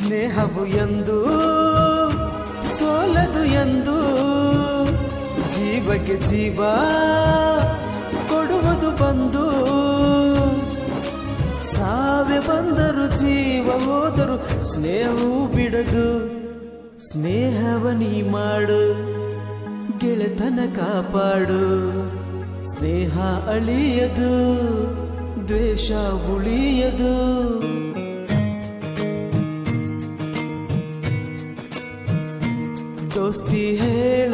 ಸ್ನೇಹವು ಎಂದು, ಸೋಲದು ಎಂದು, ಜೀವಕ್ಕೆ ಜೀವ ಕೊಡುವುದು ಬಂದು. ಸಾವೆ ಬಂದರು ಜೀವ ಹೋದರು ಸ್ನೇಹವು ಬಿಡದು ಸ್ನೇಹವ ನೀ ಮಾಡು, ಗೆಳೆತನ ಕಾಪಾಡು. ಸ್ನೇಹ ಅಳಿಯದು, ದ್ವೇಷ ಉಳಿಯದು. दोस्ती है